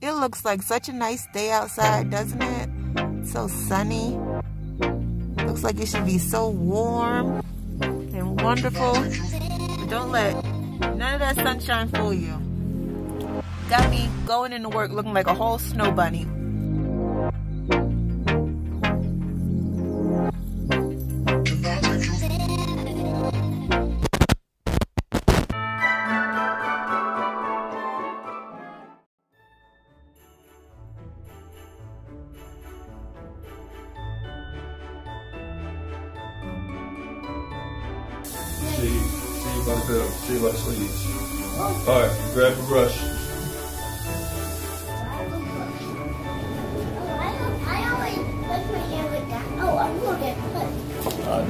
It looks like such a nice day outside, doesn't it? So sunny. Looks like it should be so warm and wonderful. But don't let none of that sunshine fool you. Got me going into work looking like a whole snow bunny. See about sleeves. All right, grab the brush. All right,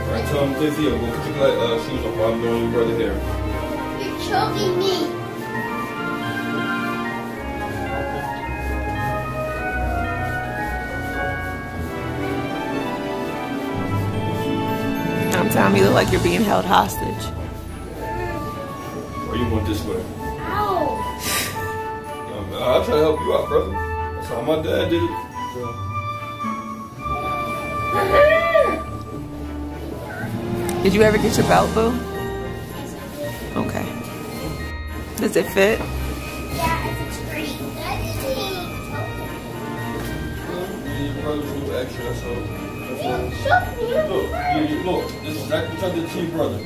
All right, tell him, Dizzy, go put your uh, shoes on while I'm doing your brother hair. You're choking me. I'm you, look like you're being held hostage. Or you want this way? Ow. I'll try to help you out, brother. That's how my dad did it. So, Did you ever get your belt, boo? Okay. Does it fit? Yeah, it's pretty. you your brother's Look, look, this is exactly what I did to your brother.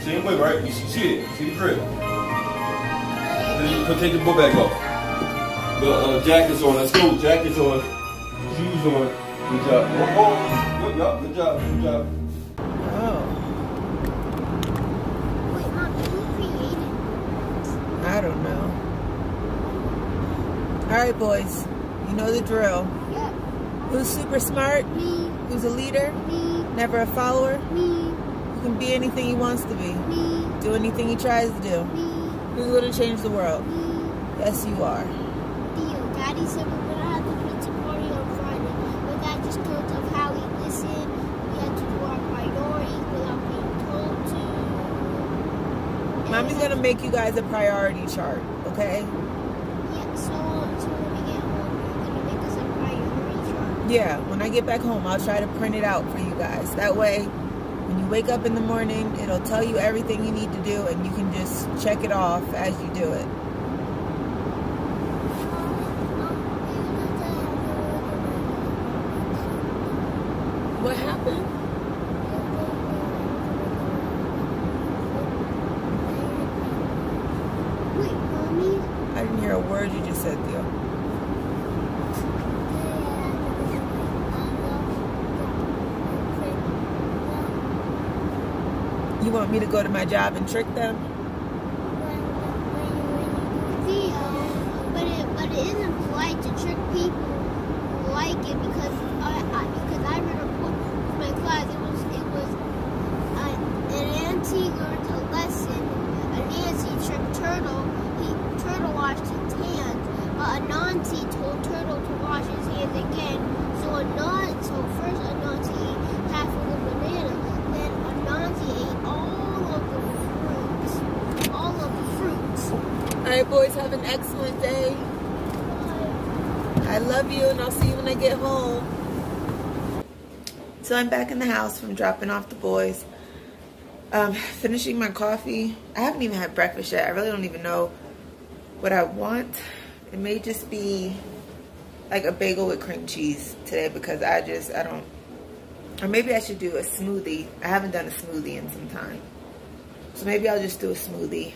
Same way, right? You see, it, see the crib. Then you put, take the book bag off. The uh, jacket's on, let's go, jacket's on, shoes on. Good job. Oh, oh, good, yup, good job, good job. Oh, I don't know. All right, boys. You know the drill. Who's super smart? Me, Who's a leader? me, Never a follower? me, Who can be anything he wants to be? me, Do anything he tries to do? me, Who's going to change the world? me. Yes, you are. Theo, Daddy said we're gonna have the pizza party on Friday, but that just goes of how we listen. We have to do our priorities without being told to. Mommy's going to make you guys a priority chart, okay? Yeah, so, so when we get home, you're gonna make us a priority chart. Yeah, when I get back home, I'll try to print it out for you guys. That way, when you wake up in the morning, it'll tell you everything you need to do, and you can just check it off as you do it. What happened? Wait, mommy. I didn't hear a word you just said, Theo. You want me to go to my job and trick them? But it but it isn't polite to trick people like it because I, because I read a book in my class. It was it was uh, an a lesson. A Nancy tricked Turtle. He Turtle washed his hands, but Anansi told Turtle to wash his hands again. So Anan so first Anansi ate half of the banana. Then Anansi ate all of the fruits. All of the fruits. All right, boys, have an excellent day. I love you, and I'll see you when I get home. So I'm back in the house from dropping off the boys. Um, finishing my coffee. I haven't even had breakfast yet. I really don't even know what I want. It may just be like a bagel with cream cheese today because I just, I don't, or maybe I should do a smoothie. I haven't done a smoothie in some time. So maybe I'll just do a smoothie.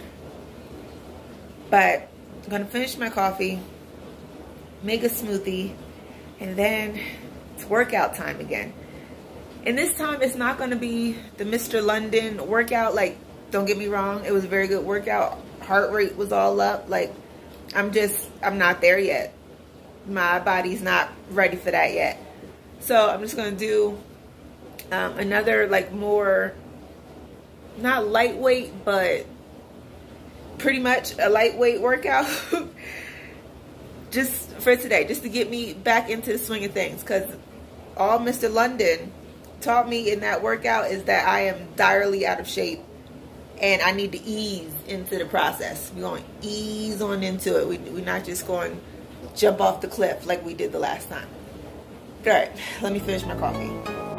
But I'm gonna finish my coffee, make a smoothie, and then it's workout time again. And this time it's not gonna be the Mr. London workout. Like, don't get me wrong, it was a very good workout. Heart rate was all up. Like, I'm just, I'm not there yet. My body's not ready for that yet. So I'm just gonna do um, another like more, not lightweight, but pretty much a lightweight workout just for today, just to get me back into the swing of things. Because all Mr. London taught me in that workout is that I am direly out of shape and I need to ease into the process. We're going to ease on into it. We, we're not just going to jump off the cliff like we did the last time. All right, let me finish my coffee.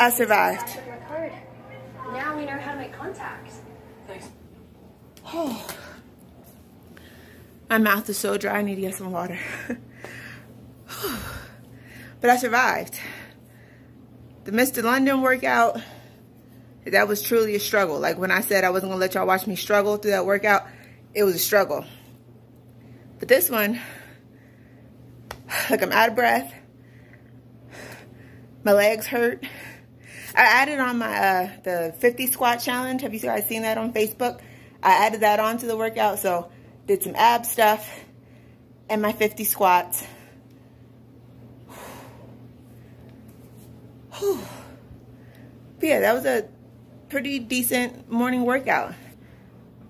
I survived. match with my code. Now we know how to make contact. Thanks. Oh. My mouth is so dry, I need to get some water. but I survived. The Mr. London workout, that was truly a struggle. Like when I said I wasn't gonna let y'all watch me struggle through that workout, it was a struggle. But this one, like I'm out of breath. My legs hurt. I added on my uh, the 50 squat challenge. Have you guys seen that on Facebook? I added that onto the workout, so did some ab stuff and my 50 squats. But yeah, that was a pretty decent morning workout.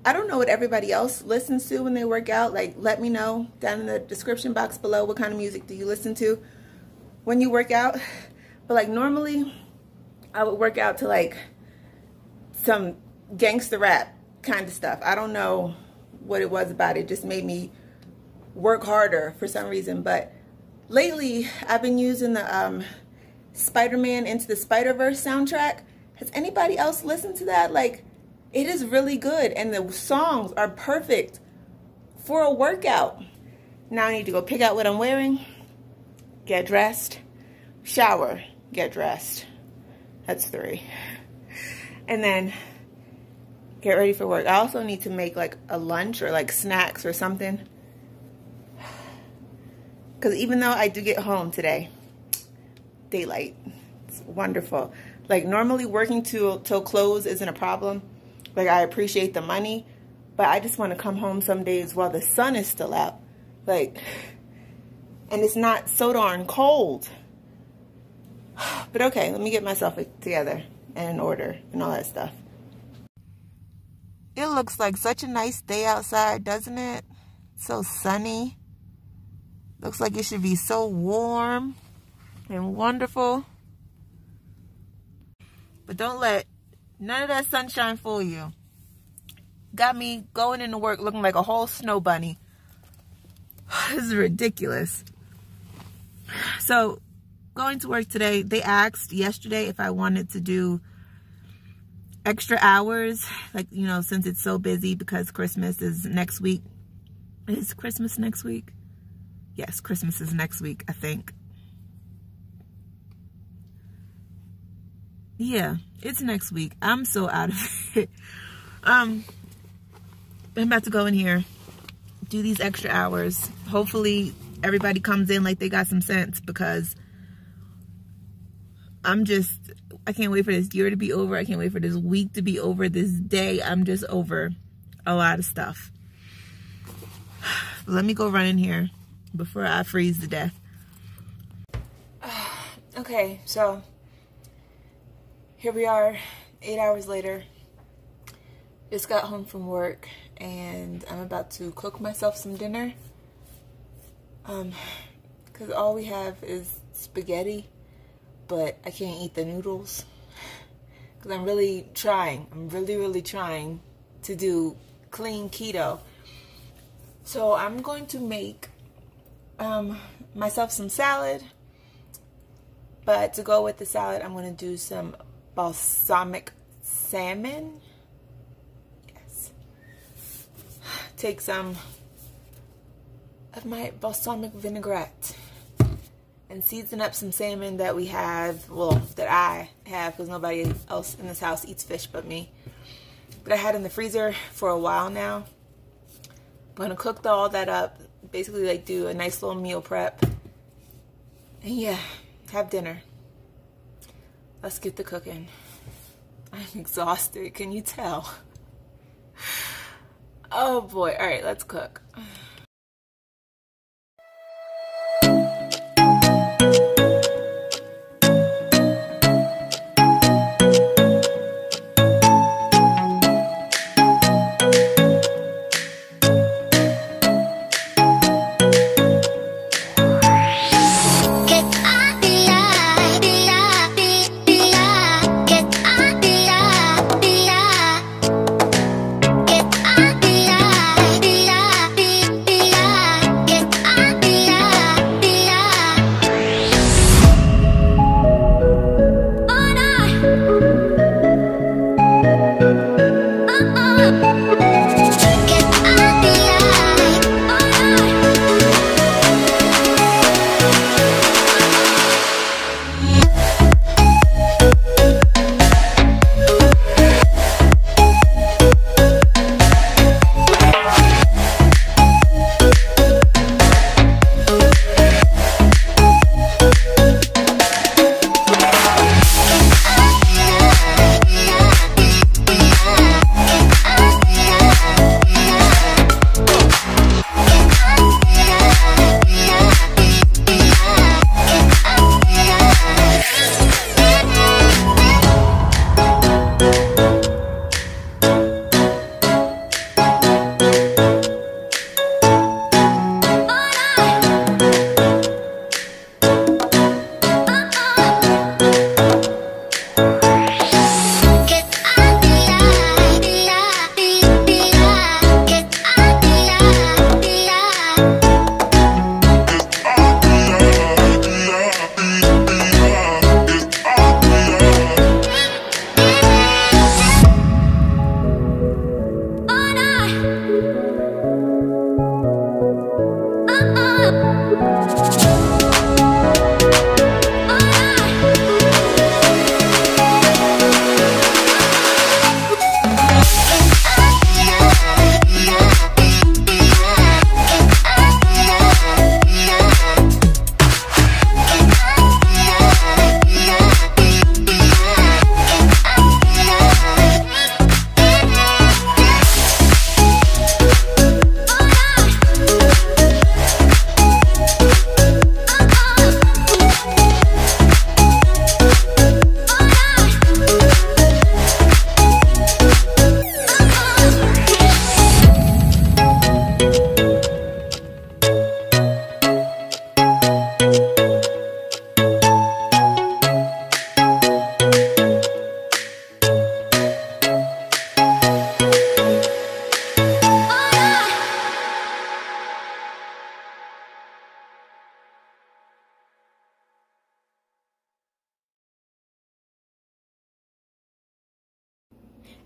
I don't know what everybody else listens to when they work out. Like, let me know down in the description box below what kind of music do you listen to when you work out. But like normally, I would work out to like some gangster rap kind of stuff. I don't know what it was about it. just made me work harder for some reason. But lately, I've been using the um, Spider-Man Into the Spider-Verse soundtrack. Has anybody else listened to that? Like, it is really good, and the songs are perfect for a workout. Now I need to go pick out what I'm wearing, get dressed, shower, get dressed. That's three. And then get ready for work. I also need to make like a lunch or like snacks or something. Because even though I do get home today, daylight, it's wonderful. Like normally working till, till close isn't a problem. Like I appreciate the money, but I just want to come home some days while the sun is still out. Like, and it's not so darn cold. But okay, let me get myself together and in order and all that stuff. It looks like such a nice day outside, doesn't it? So sunny. Looks like it should be so warm and wonderful. But don't let none of that sunshine fool you. Got me going into work looking like a whole snow bunny. this is ridiculous. So, going to work today, they asked yesterday if I wanted to do extra hours, like, you know, since it's so busy because Christmas is next week. Is Christmas next week? Yes, Christmas is next week, I think. Yeah, it's next week. I'm so out of it. Um, I'm about to go in here, do these extra hours. Hopefully everybody comes in like they got some sense because I'm just, I can't wait for this year to be over. I can't wait for this week to be over. This day, I'm just over a lot of stuff. Let me go run in here before I freeze to death. Okay, so here we are, eight hours later. Just got home from work and I'm about to cook myself some dinner. Um, cause all we have is spaghetti, but I can't eat the noodles. because I'm really trying. I'm really, really trying to do clean keto. So I'm going to make um, myself some salad. But to go with the salad, I'm going to do some balsamic salmon. Yes. Take some of my balsamic vinaigrette and season up some salmon that we have, well, that I have because nobody else in this house eats fish but me. But I had in the freezer for a while now. I'm to cook all that up, basically like do a nice little meal prep. And yeah, have dinner. Let's get the cooking. I'm exhausted, can you tell? Oh boy, all right, let's cook.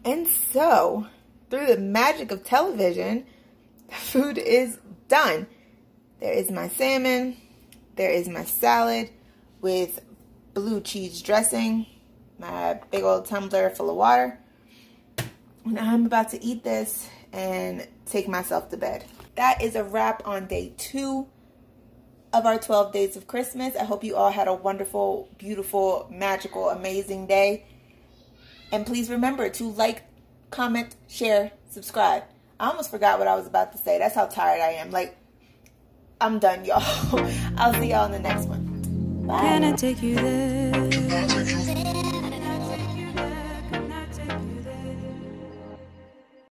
And so, through the magic of television, the food is done. There is my salmon. There is my salad with blue cheese dressing. My big old tumbler full of water. And I'm about to eat this and take myself to bed. That is a wrap on day two of our 12 days of Christmas. I hope you all had a wonderful, beautiful, magical, amazing day. And please remember to like, comment, share, subscribe. I almost forgot what I was about to say. That's how tired I am. Like, I'm done, y'all. I'll see y'all in the next one. Bye. Can I take you there?